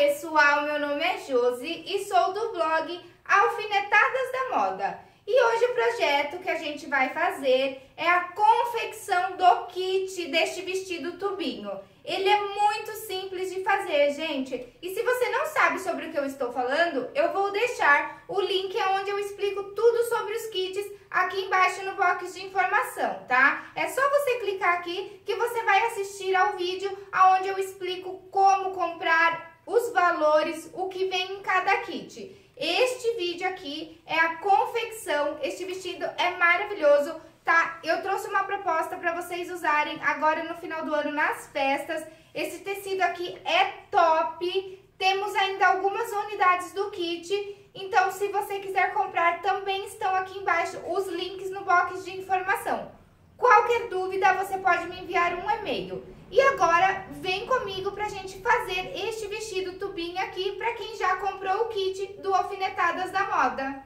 pessoal, meu nome é Josi e sou do blog Alfinetadas da Moda. E hoje o projeto que a gente vai fazer é a confecção do kit deste vestido tubinho. Ele é muito simples de fazer, gente. E se você não sabe sobre o que eu estou falando, eu vou deixar o link onde eu explico tudo sobre os kits aqui embaixo no box de informação, tá? É só você clicar aqui que você vai assistir ao vídeo onde eu explico como comprar os valores, o que vem em cada kit. Este vídeo aqui é a confecção, este vestido é maravilhoso, tá? Eu trouxe uma proposta para vocês usarem agora no final do ano nas festas. Esse tecido aqui é top, temos ainda algumas unidades do kit, então se você quiser comprar também estão aqui embaixo os links no box de informação. Qualquer dúvida você pode me enviar um e-mail. E agora, vem comigo pra gente fazer este vestido tubinho aqui pra quem já comprou o kit do Alfinetadas da Moda.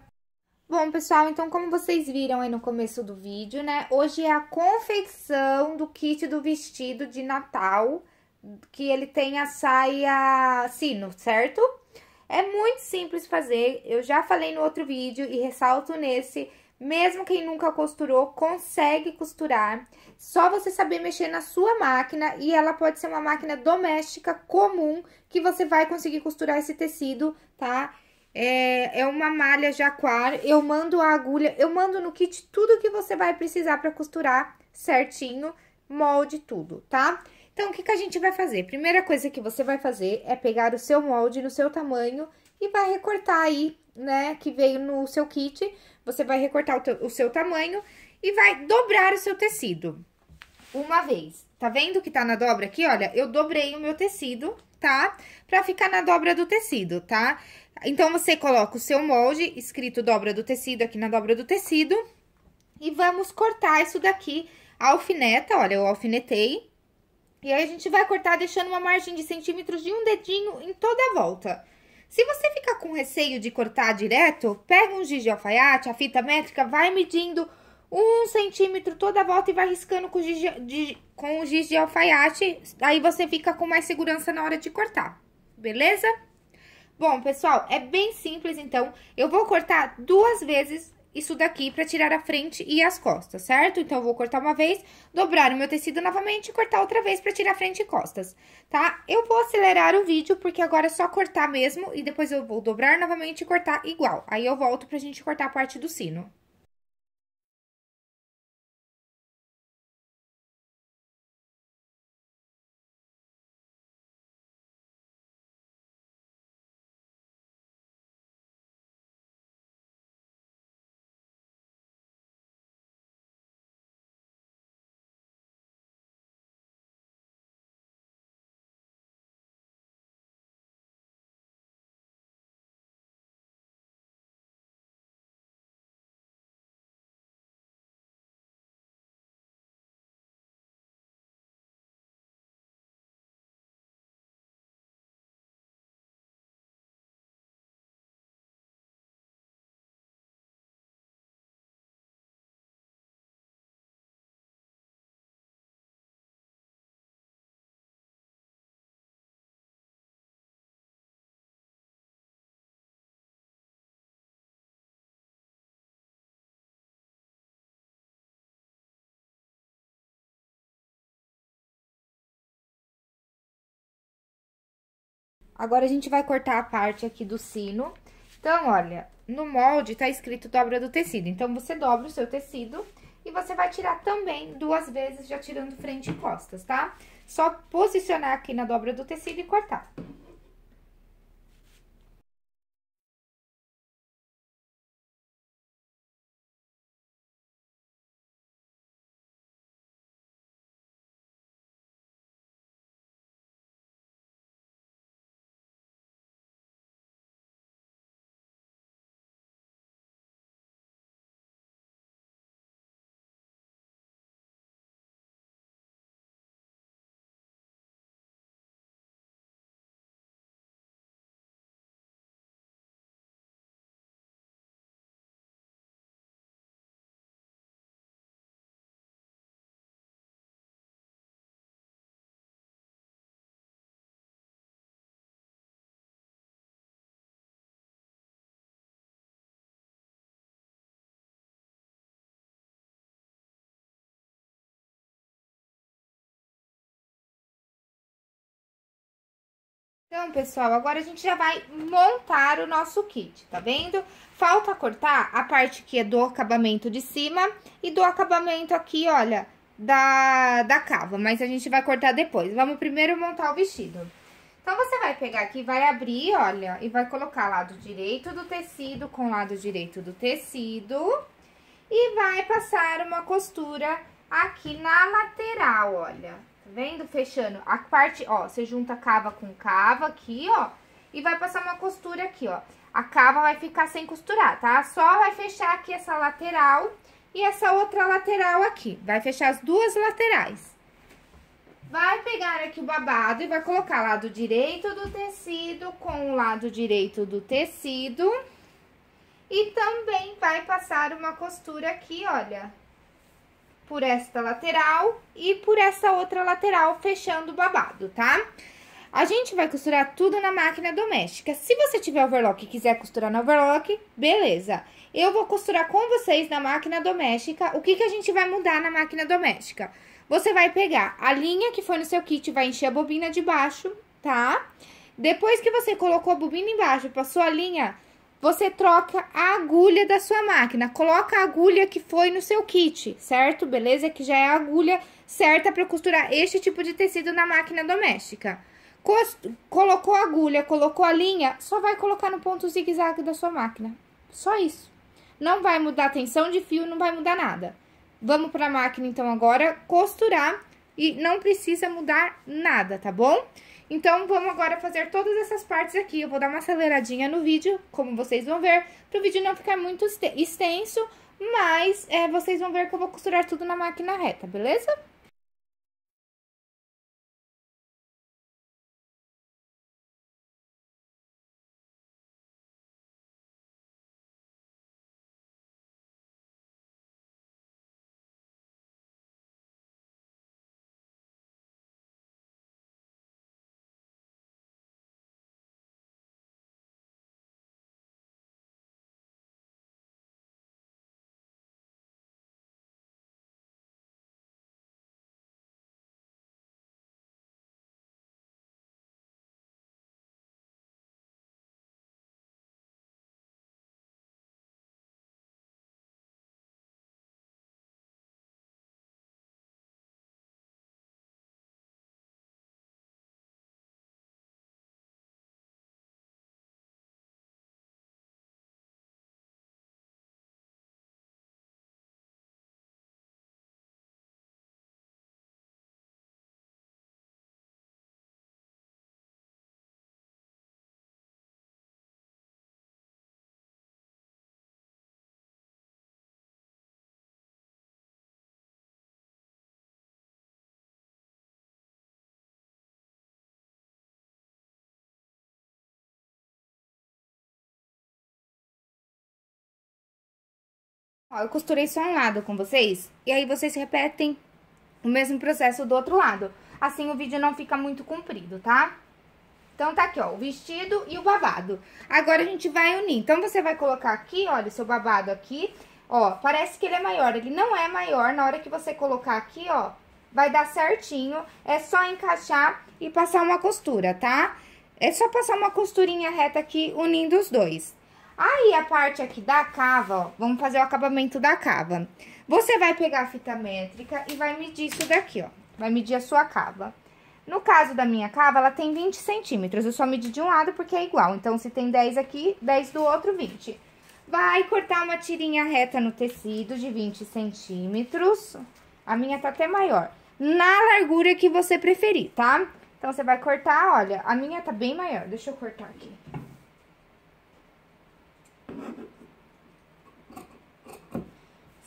Bom, pessoal, então como vocês viram aí no começo do vídeo, né? Hoje é a confecção do kit do vestido de Natal, que ele tem a saia sino, certo? É muito simples fazer, eu já falei no outro vídeo e ressalto nesse mesmo quem nunca costurou, consegue costurar. Só você saber mexer na sua máquina e ela pode ser uma máquina doméstica comum que você vai conseguir costurar esse tecido, tá? É, é uma malha jaquar, eu mando a agulha, eu mando no kit tudo que você vai precisar para costurar certinho, molde tudo, tá? Então, o que, que a gente vai fazer? Primeira coisa que você vai fazer é pegar o seu molde no seu tamanho e vai recortar aí, né, que veio no seu kit. Você vai recortar o, o seu tamanho e vai dobrar o seu tecido. Uma vez. Tá vendo que tá na dobra aqui? Olha, eu dobrei o meu tecido, tá? Pra ficar na dobra do tecido, tá? Então, você coloca o seu molde escrito dobra do tecido aqui na dobra do tecido. E vamos cortar isso daqui, alfineta, olha, eu alfinetei. E aí, a gente vai cortar deixando uma margem de centímetros de um dedinho em toda a volta. Se você ficar com receio de cortar direto, pega um giz de alfaiate, a fita métrica, vai medindo um centímetro toda a volta e vai riscando com giz de, com o giz de alfaiate. Aí você fica com mais segurança na hora de cortar, beleza? Bom, pessoal, é bem simples, então. Eu vou cortar duas vezes isso daqui para tirar a frente e as costas, certo? Então, eu vou cortar uma vez, dobrar o meu tecido novamente e cortar outra vez para tirar frente e costas, tá? Eu vou acelerar o vídeo, porque agora é só cortar mesmo e depois eu vou dobrar novamente e cortar igual. Aí, eu volto pra gente cortar a parte do sino. Agora, a gente vai cortar a parte aqui do sino. Então, olha, no molde tá escrito dobra do tecido. Então, você dobra o seu tecido e você vai tirar também duas vezes, já tirando frente e costas, tá? Só posicionar aqui na dobra do tecido e cortar. Então, pessoal, agora a gente já vai montar o nosso kit, tá vendo? Falta cortar a parte que é do acabamento de cima e do acabamento aqui, olha, da, da cava, mas a gente vai cortar depois. Vamos primeiro montar o vestido. Então, você vai pegar aqui, vai abrir, olha, e vai colocar lado direito do tecido com lado direito do tecido e vai passar uma costura aqui na lateral, olha, vendo? Fechando a parte, ó, você junta cava com cava aqui, ó, e vai passar uma costura aqui, ó. A cava vai ficar sem costurar, tá? Só vai fechar aqui essa lateral e essa outra lateral aqui. Vai fechar as duas laterais. Vai pegar aqui o babado e vai colocar lado direito do tecido com o lado direito do tecido. E também vai passar uma costura aqui, olha, por esta lateral e por essa outra lateral, fechando o babado, tá? A gente vai costurar tudo na máquina doméstica. Se você tiver overlock e quiser costurar no overlock, beleza. Eu vou costurar com vocês na máquina doméstica. O que, que a gente vai mudar na máquina doméstica? Você vai pegar a linha que foi no seu kit, vai encher a bobina de baixo, tá? Depois que você colocou a bobina embaixo, passou a linha, você troca a agulha da sua máquina. Coloca a agulha que foi no seu kit, certo? Beleza? Que já é a agulha certa para costurar este tipo de tecido na máquina doméstica. Colocou a agulha, colocou a linha, só vai colocar no ponto zigue-zague da sua máquina. Só isso. Não vai mudar a tensão de fio, não vai mudar nada. Vamos para a máquina, então, agora, costurar e não precisa mudar nada, tá bom? Então, vamos agora fazer todas essas partes aqui. Eu vou dar uma aceleradinha no vídeo, como vocês vão ver, para o vídeo não ficar muito extenso, mas é, vocês vão ver que eu vou costurar tudo na máquina reta, beleza? Ó, eu costurei só um lado com vocês, e aí vocês repetem o mesmo processo do outro lado. Assim o vídeo não fica muito comprido, tá? Então, tá aqui, ó, o vestido e o babado. Agora, a gente vai unir. Então, você vai colocar aqui, olha, o seu babado aqui. Ó, parece que ele é maior. Ele não é maior. Na hora que você colocar aqui, ó, vai dar certinho. É só encaixar e passar uma costura, tá? É só passar uma costurinha reta aqui, unindo os dois. Aí, a parte aqui da cava, ó, vamos fazer o acabamento da cava. Você vai pegar a fita métrica e vai medir isso daqui, ó. Vai medir a sua cava. No caso da minha cava, ela tem 20 centímetros. Eu só medi de um lado porque é igual. Então, se tem 10 aqui, 10 do outro, 20. Vai cortar uma tirinha reta no tecido de 20 centímetros. A minha tá até maior. Na largura que você preferir, tá? Então, você vai cortar, olha, a minha tá bem maior. Deixa eu cortar aqui.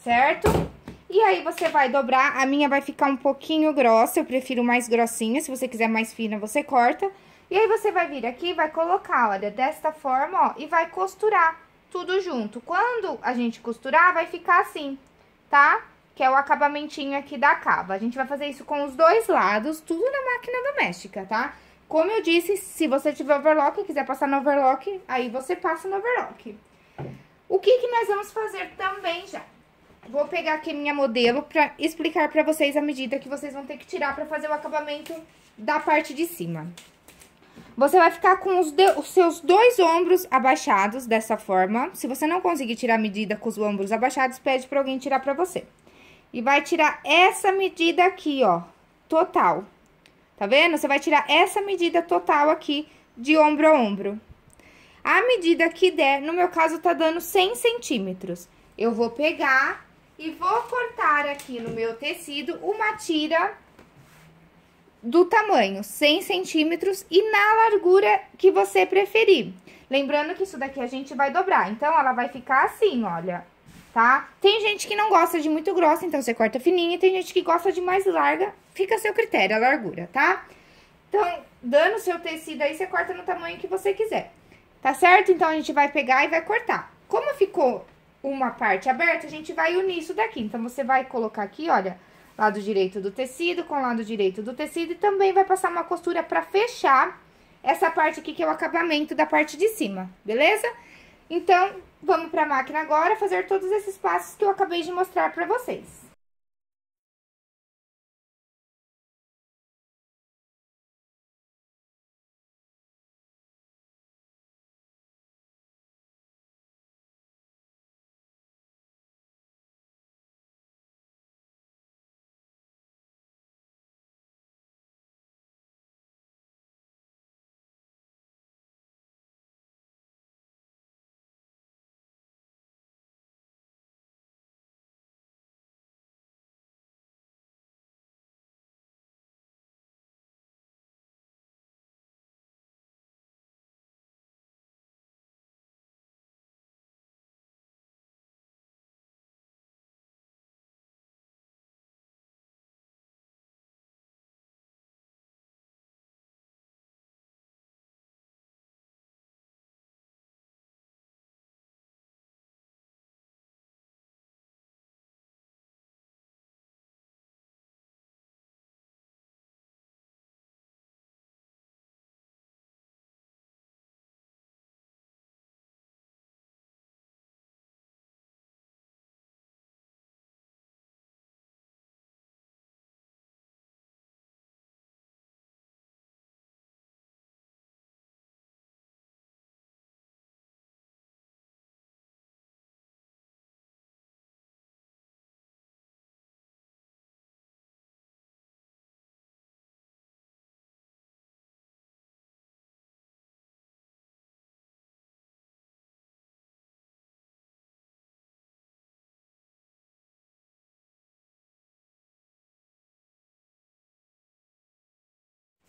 Certo? E aí, você vai dobrar, a minha vai ficar um pouquinho grossa, eu prefiro mais grossinha, se você quiser mais fina, você corta. E aí, você vai vir aqui vai colocar, olha, desta forma, ó, e vai costurar tudo junto. Quando a gente costurar, vai ficar assim, tá? Que é o acabamentinho aqui da cava. A gente vai fazer isso com os dois lados, tudo na máquina doméstica, tá? Como eu disse, se você tiver overlock e quiser passar no overlock, aí você passa no overlock. O que que nós vamos fazer também já? Vou pegar aqui minha modelo pra explicar pra vocês a medida que vocês vão ter que tirar pra fazer o acabamento da parte de cima. Você vai ficar com os, os, seus dois ombros abaixados dessa forma. Se você não conseguir tirar a medida com os ombros abaixados, pede pra alguém tirar pra você. E vai tirar essa medida aqui, ó, total. Tá vendo? Você vai tirar essa medida total aqui de ombro a ombro. A medida que der, no meu caso, tá dando 100 centímetros. Eu vou pegar e vou cortar aqui no meu tecido uma tira do tamanho 100 centímetros e na largura que você preferir. Lembrando que isso daqui a gente vai dobrar, então ela vai ficar assim, olha, tá? Tem gente que não gosta de muito grossa, então você corta fininha, tem gente que gosta de mais larga, fica a seu critério a largura, tá? Então, dando seu tecido aí, você corta no tamanho que você quiser, tá certo? Então, a gente vai pegar e vai cortar. Como ficou uma parte aberta, a gente vai unir isso daqui. Então, você vai colocar aqui, olha, lado direito do tecido com lado direito do tecido e também vai passar uma costura pra fechar essa parte aqui que é o acabamento da parte de cima, beleza? Então, vamos pra máquina agora fazer todos esses passos que eu acabei de mostrar pra vocês.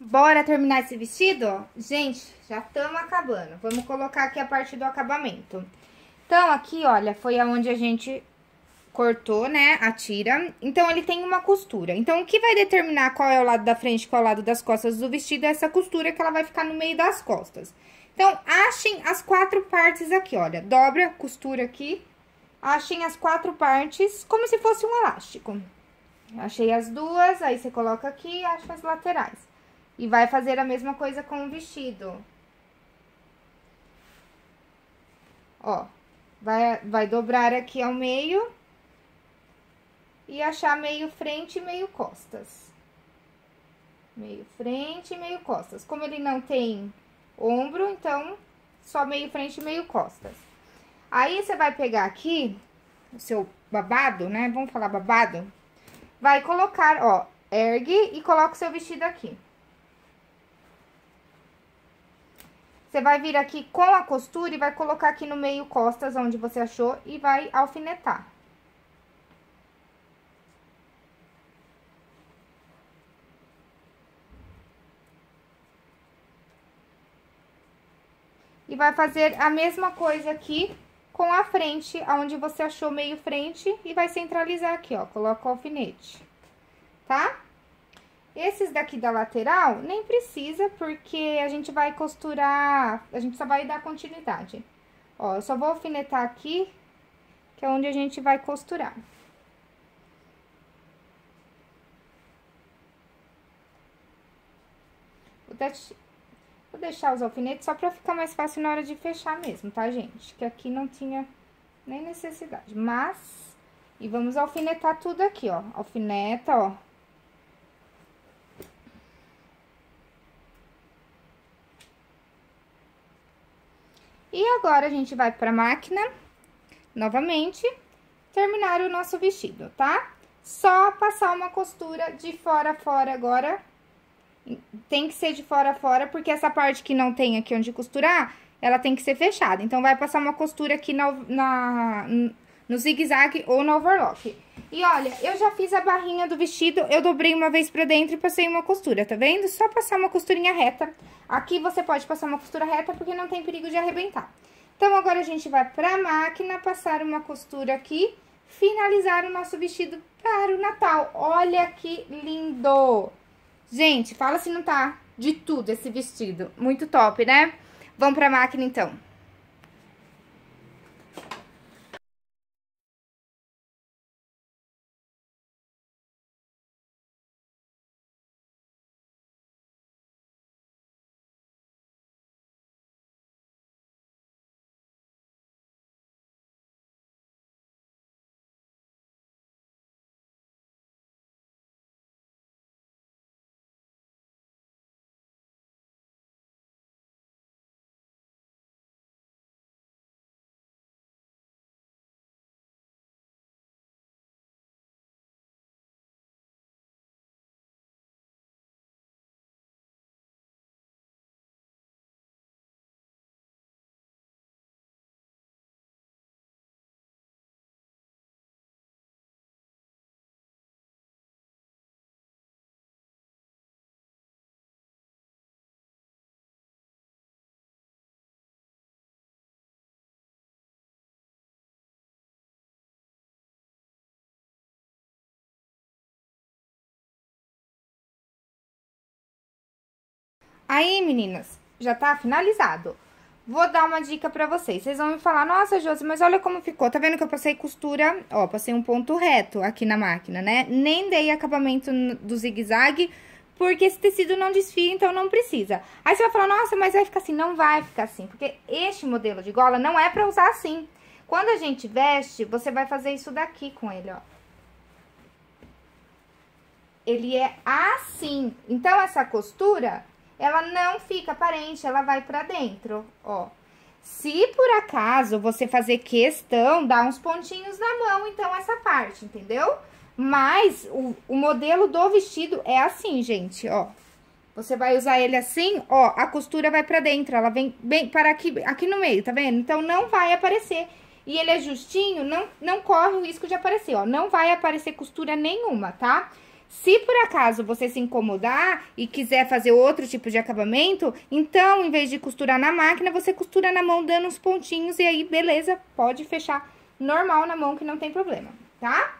Bora terminar esse vestido? Gente, já estamos acabando. Vamos colocar aqui a parte do acabamento. Então, aqui, olha, foi aonde a gente cortou, né, a tira. Então, ele tem uma costura. Então, o que vai determinar qual é o lado da frente e qual é o lado das costas do vestido é essa costura que ela vai ficar no meio das costas. Então, achem as quatro partes aqui, olha. Dobra, costura aqui. Achem as quatro partes como se fosse um elástico. Achei as duas, aí você coloca aqui e acha as laterais. E vai fazer a mesma coisa com o vestido. Ó, vai, vai dobrar aqui ao meio. E achar meio frente e meio costas. Meio frente e meio costas. Como ele não tem ombro, então, só meio frente e meio costas. Aí, você vai pegar aqui o seu babado, né? Vamos falar babado? Vai colocar, ó, ergue e coloca o seu vestido aqui. Você vai vir aqui com a costura e vai colocar aqui no meio costas, onde você achou, e vai alfinetar. E vai fazer a mesma coisa aqui com a frente, onde você achou meio frente, e vai centralizar aqui, ó, coloca o alfinete, tá? Esses daqui da lateral, nem precisa, porque a gente vai costurar, a gente só vai dar continuidade. Ó, eu só vou alfinetar aqui, que é onde a gente vai costurar. Vou deixar os alfinetes só pra ficar mais fácil na hora de fechar mesmo, tá, gente? Que aqui não tinha nem necessidade. Mas, e vamos alfinetar tudo aqui, ó. Alfineta, ó. E agora, a gente vai pra máquina, novamente, terminar o nosso vestido, tá? Só passar uma costura de fora a fora agora. Tem que ser de fora a fora, porque essa parte que não tem aqui onde costurar, ela tem que ser fechada. Então, vai passar uma costura aqui na, na no zigue-zague ou no overlock. E olha, eu já fiz a barrinha do vestido, eu dobrei uma vez pra dentro e passei uma costura, tá vendo? Só passar uma costurinha reta. Aqui você pode passar uma costura reta porque não tem perigo de arrebentar. Então, agora a gente vai pra máquina, passar uma costura aqui, finalizar o nosso vestido para o Natal. Olha que lindo! Gente, fala se não tá de tudo esse vestido. Muito top, né? Vamos pra máquina, então. Aí, meninas, já tá finalizado. Vou dar uma dica pra vocês. Vocês vão me falar, nossa, Josi, mas olha como ficou. Tá vendo que eu passei costura, ó, passei um ponto reto aqui na máquina, né? Nem dei acabamento do zigue-zague, porque esse tecido não desfia, então não precisa. Aí você vai falar, nossa, mas vai ficar assim. Não vai ficar assim, porque este modelo de gola não é pra usar assim. Quando a gente veste, você vai fazer isso daqui com ele, ó. Ele é assim. Então, essa costura ela não fica aparente, ela vai pra dentro, ó. Se por acaso você fazer questão, dá uns pontinhos na mão, então, essa parte, entendeu? Mas o, o modelo do vestido é assim, gente, ó. Você vai usar ele assim, ó, a costura vai pra dentro, ela vem bem para aqui, aqui no meio, tá vendo? Então, não vai aparecer. E ele é justinho, não, não corre o risco de aparecer, ó. Não vai aparecer costura nenhuma, tá? Tá? Se por acaso você se incomodar e quiser fazer outro tipo de acabamento, então, em vez de costurar na máquina, você costura na mão dando uns pontinhos e aí, beleza, pode fechar normal na mão que não tem problema, tá?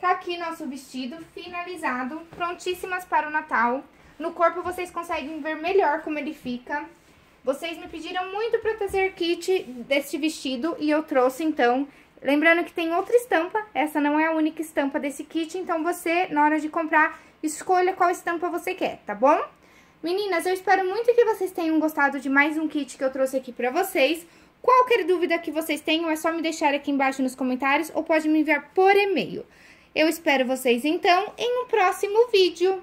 Tá aqui nosso vestido finalizado, prontíssimas para o Natal. No corpo vocês conseguem ver melhor como ele fica. Vocês me pediram muito para trazer kit deste vestido e eu trouxe, então, Lembrando que tem outra estampa, essa não é a única estampa desse kit, então você, na hora de comprar, escolha qual estampa você quer, tá bom? Meninas, eu espero muito que vocês tenham gostado de mais um kit que eu trouxe aqui pra vocês. Qualquer dúvida que vocês tenham, é só me deixar aqui embaixo nos comentários ou pode me enviar por e-mail. Eu espero vocês, então, em um próximo vídeo.